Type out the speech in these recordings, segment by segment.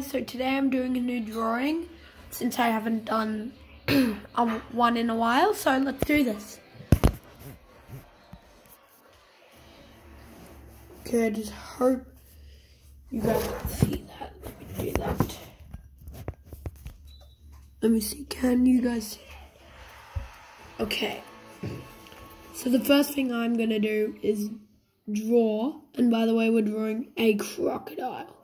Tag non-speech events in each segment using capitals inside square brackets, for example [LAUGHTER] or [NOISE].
so today I'm doing a new drawing since I haven't done [CLEARS THROAT] um, one in a while, so let's do this. Okay, I just hope you guys can see that. Let me do that. Let me see, can you guys see? Okay. So the first thing I'm gonna do is draw, and by the way, we're drawing a crocodile.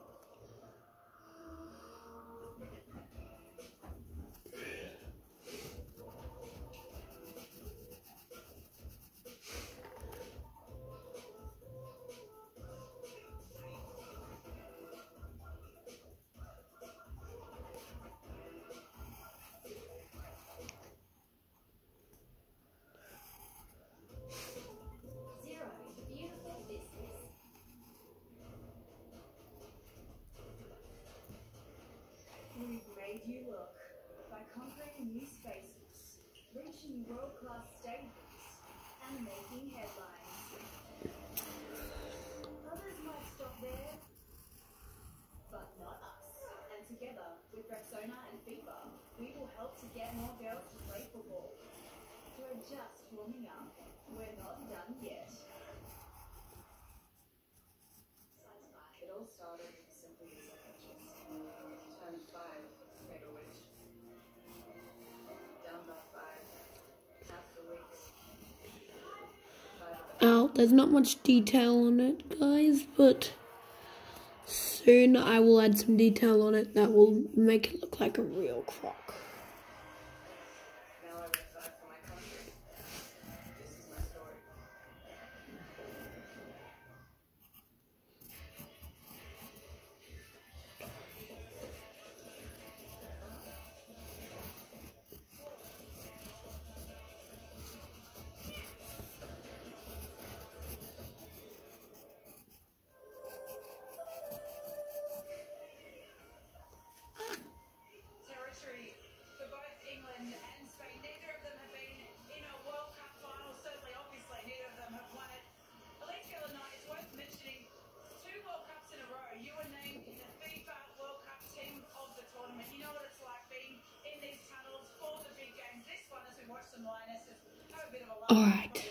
made you look by conquering new spaces, reaching world-class stages, and making headlines. Others might stop there, but not us. And together, with Rexona and FIFA, we will help to get more girls to play football. We're just warming up. out. There's not much detail on it, guys, but soon I will add some detail on it that will make it look like a real croc. All right.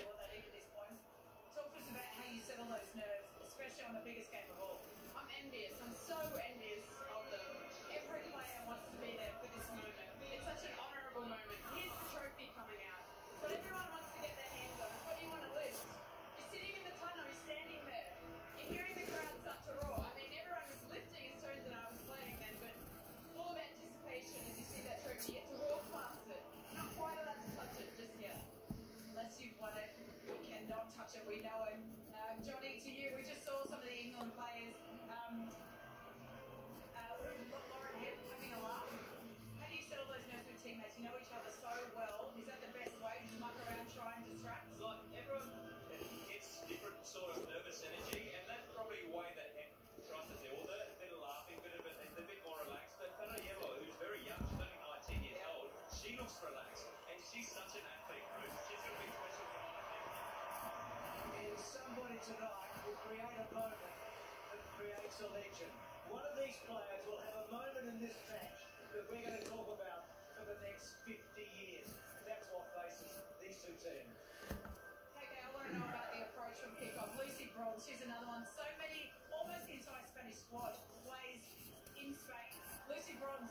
selection. One of these players will have a moment in this match that we're going to talk about for the next 50 years. That's what faces these two teams. Okay, I want to know about the approach from kickoff. Lucy Bronze, she's another one. So many, almost the entire Spanish squad plays in Spain. Lucy Bronze,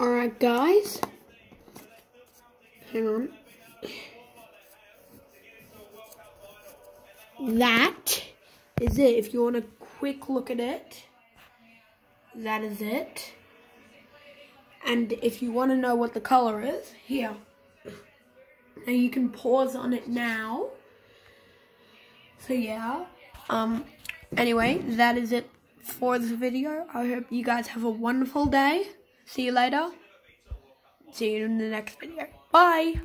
Alright, guys. Hang on. That is it. If you want a quick look at it, that is it. And if you want to know what the color is, here. Now you can pause on it now. So yeah. Um. Anyway, that is it for this video. I hope you guys have a wonderful day. See you later. See you in the next video. Bye.